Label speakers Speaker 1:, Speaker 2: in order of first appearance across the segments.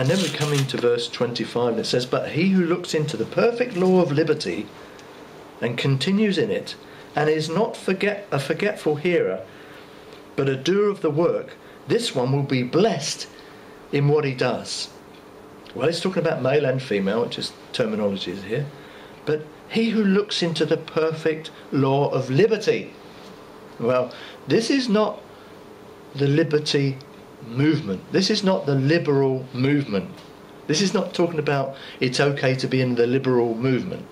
Speaker 1: And then we come into verse 25 and it says, But he who looks into the perfect law of liberty and continues in it, and is not forget, a forgetful hearer, but a doer of the work, this one will be blessed in what he does. Well, he's talking about male and female, which is terminologies here. But he who looks into the perfect law of liberty. Well, this is not the liberty movement. This is not the liberal movement. This is not talking about it's okay to be in the liberal movement.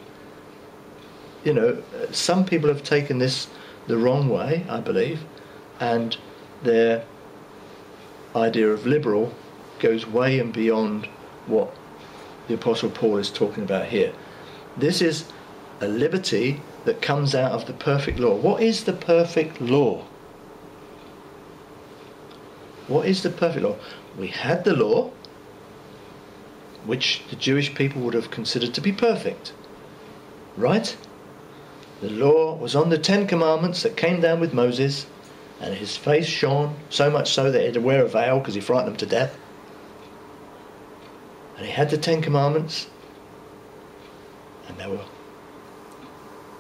Speaker 1: You know, some people have taken this the wrong way, I believe, and their idea of liberal goes way and beyond what the Apostle Paul is talking about here. This is a liberty that comes out of the perfect law. What is the perfect law? What is the perfect law? We had the law, which the Jewish people would have considered to be perfect. Right? The law was on the Ten Commandments that came down with Moses, and his face shone, so much so that he had to wear a veil because he frightened them to death. And he had the Ten Commandments, and they were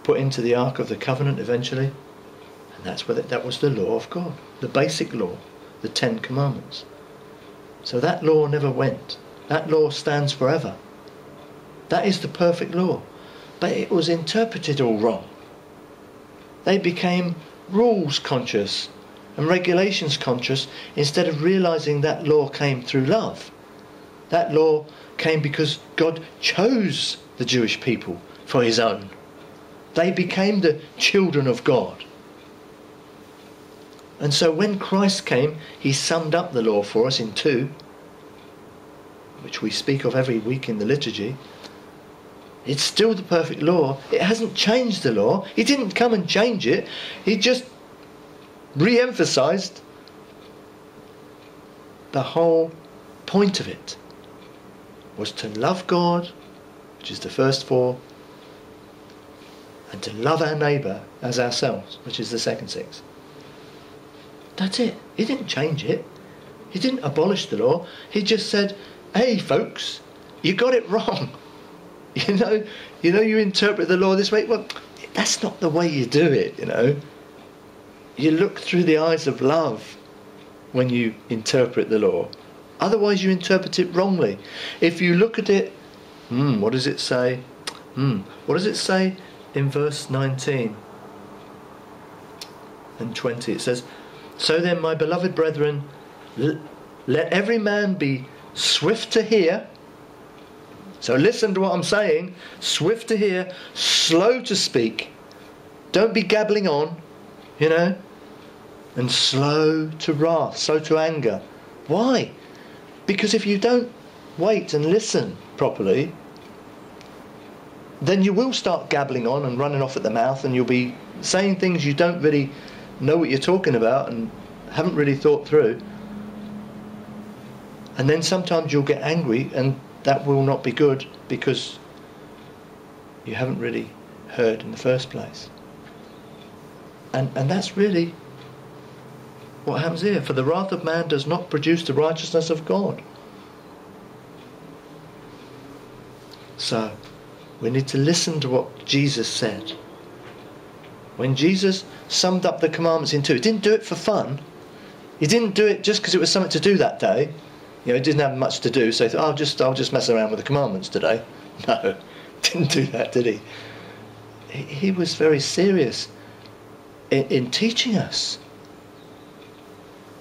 Speaker 1: put into the Ark of the Covenant eventually. And that's where that was the law of God, the basic law, the Ten Commandments. So that law never went. That law stands forever. That is the perfect law. But it was interpreted all wrong. They became rules conscious and regulations conscious instead of realizing that law came through love. That law came because God chose the Jewish people for his own. They became the children of God. And so when Christ came, he summed up the law for us in two, which we speak of every week in the liturgy. It's still the perfect law. It hasn't changed the law. He didn't come and change it. He just re emphasized the whole point of it was to love God, which is the first four, and to love our neighbour as ourselves, which is the second six. That's it. He didn't change it. He didn't abolish the law. He just said, "Hey, folks, you got it wrong. You know, you know, you interpret the law this way. Well, that's not the way you do it. You know, you look through the eyes of love when you interpret the law. Otherwise, you interpret it wrongly. If you look at it, hmm, what does it say? Hmm, what does it say in verse 19 and 20? It says, So then, my beloved brethren, let every man be swift to hear. So listen to what I'm saying. Swift to hear, slow to speak. Don't be gabbling on, you know, and slow to wrath, slow to anger. Why? Because if you don't wait and listen properly, then you will start gabbling on and running off at the mouth, and you'll be saying things you don't really know what you're talking about and haven't really thought through. And then sometimes you'll get angry, and that will not be good because you haven't really heard in the first place. And, and that's really what happens here? For the wrath of man does not produce the righteousness of God. So, we need to listen to what Jesus said. When Jesus summed up the commandments in two, he didn't do it for fun. He didn't do it just because it was something to do that day. You know, he didn't have much to do, so he thought, oh, I'll just, I'll just mess around with the commandments today. No, didn't do that, did he? He, he was very serious in, in teaching us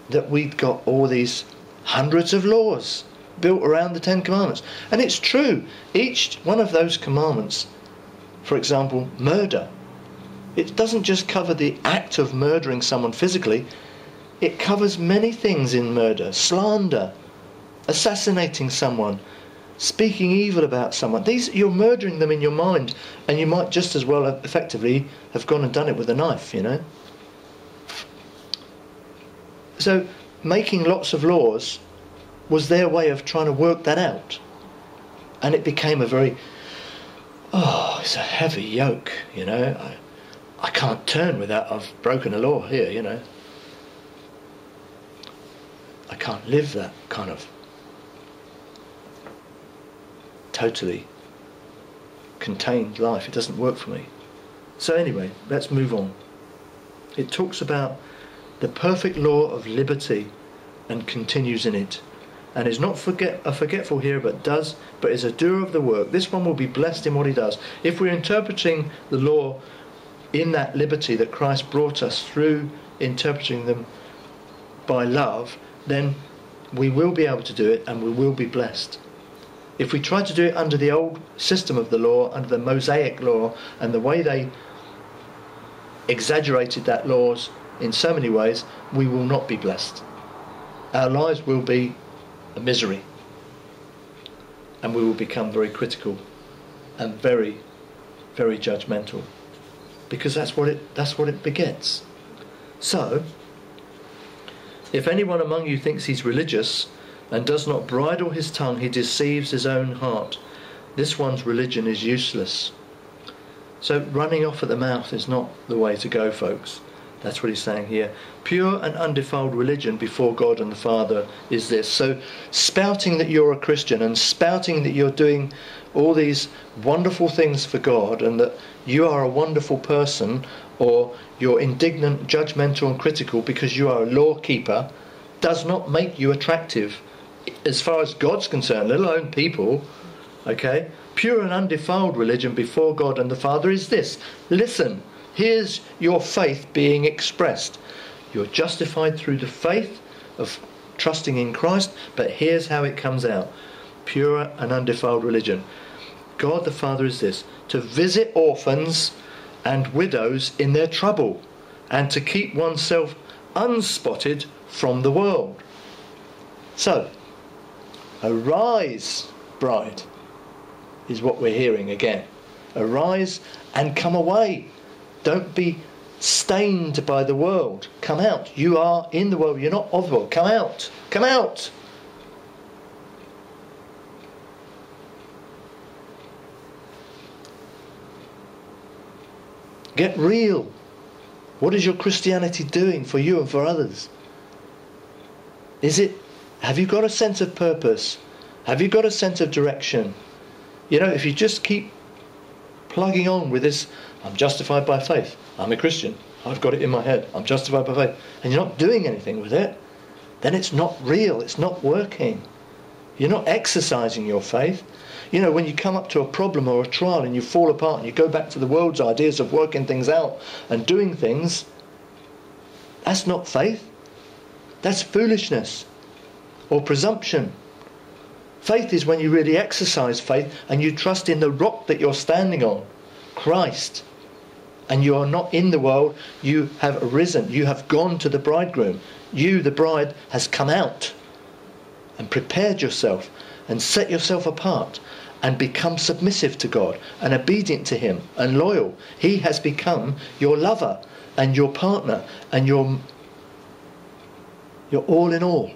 Speaker 1: that we've got all these hundreds of laws built around the Ten Commandments. And it's true, each one of those commandments, for example, murder, it doesn't just cover the act of murdering someone physically, it covers many things in murder slander, assassinating someone, speaking evil about someone. These You're murdering them in your mind, and you might just as well effectively have gone and done it with a knife, you know. So making lots of laws was their way of trying to work that out. And it became a very, oh, it's a heavy yoke, you know. I, I can't turn without I've broken a law here, you know. I can't live that kind of totally contained life. It doesn't work for me. So anyway, let's move on. It talks about the perfect law of liberty and continues in it and is not forget a forgetful hearer but does but is a doer of the work this one will be blessed in what he does if we're interpreting the law in that liberty that Christ brought us through interpreting them by love then we will be able to do it and we will be blessed if we try to do it under the old system of the law under the mosaic law and the way they exaggerated that laws in so many ways we will not be blessed our lives will be a misery. And we will become very critical and very, very judgmental. Because that's what it that's what it begets. So if anyone among you thinks he's religious and does not bridle his tongue, he deceives his own heart. This one's religion is useless. So running off at the mouth is not the way to go, folks. That's what he's saying here. Pure and undefiled religion before God and the Father is this. So, spouting that you're a Christian and spouting that you're doing all these wonderful things for God and that you are a wonderful person or you're indignant, judgmental, and critical because you are a law keeper does not make you attractive as far as God's concerned, let alone people. Okay? Pure and undefiled religion before God and the Father is this listen Here's your faith being expressed. You're justified through the faith of trusting in Christ, but here's how it comes out pure and undefiled religion. God the Father is this to visit orphans and widows in their trouble, and to keep oneself unspotted from the world. So, arise, bride, is what we're hearing again. Arise and come away don't be stained by the world. Come out. You are in the world. You're not of the world. Come out. Come out. Get real. What is your Christianity doing for you and for others? Is it, have you got a sense of purpose? Have you got a sense of direction? You know, if you just keep plugging on with this I'm justified by faith. I'm a Christian. I've got it in my head. I'm justified by faith. And you're not doing anything with it, then it's not real. It's not working. You're not exercising your faith. You know, when you come up to a problem or a trial and you fall apart and you go back to the world's ideas of working things out and doing things, that's not faith. That's foolishness or presumption. Faith is when you really exercise faith and you trust in the rock that you're standing on, Christ and you are not in the world, you have arisen, you have gone to the bridegroom. You, the bride, has come out and prepared yourself and set yourself apart and become submissive to God and obedient to Him and loyal. He has become your lover and your partner and your, your all in all.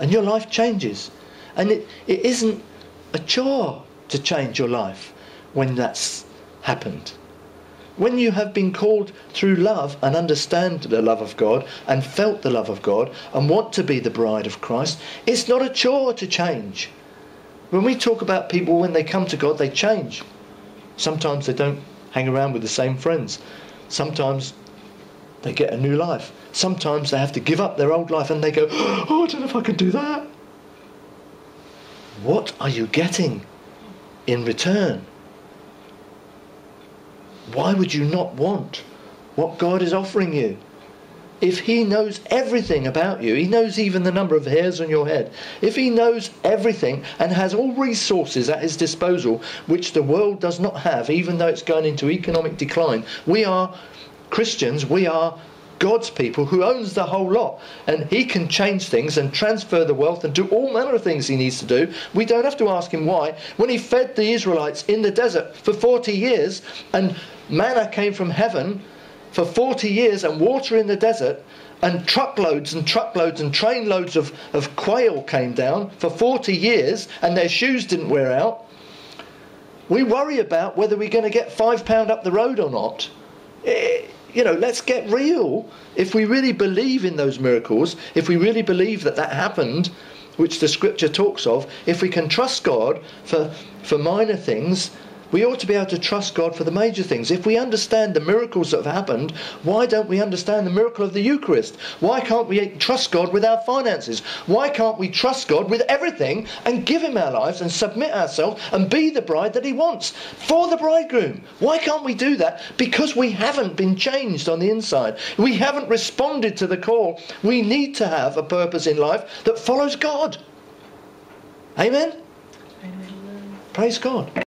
Speaker 1: And your life changes. And it, it isn't a chore to change your life when that's happened. When you have been called through love and understand the love of God and felt the love of God and want to be the bride of Christ, it's not a chore to change. When we talk about people when they come to God, they change. Sometimes they don't hang around with the same friends. Sometimes they get a new life. Sometimes they have to give up their old life and they go, Oh, I don't know if I can do that. What are you getting in return? Why would you not want what God is offering you? If He knows everything about you, He knows even the number of hairs on your head. If He knows everything and has all resources at His disposal, which the world does not have, even though it's going into economic decline, we are Christians, we are God's people who owns the whole lot. And he can change things and transfer the wealth and do all manner of things he needs to do. We don't have to ask him why. When he fed the Israelites in the desert for 40 years and manna came from heaven for 40 years and water in the desert and truckloads and truckloads and trainloads of, of quail came down for 40 years and their shoes didn't wear out. We worry about whether we're going to get five pound up the road or not. It, eh, you know, let's get real. If we really believe in those miracles, if we really believe that that happened, which the scripture talks of, if we can trust God for, for minor things, we ought to be able to trust God for the major things. If we understand the miracles that have happened, why don't we understand the miracle of the Eucharist? Why can't we trust God with our finances? Why can't we trust God with everything and give Him our lives and submit ourselves and be the bride that He wants for the bridegroom? Why can't we do that? Because we haven't been changed on the inside. We haven't responded to the call. We need to have a purpose in life that follows God. Amen? Amen. Praise God.